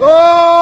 ¡Oh!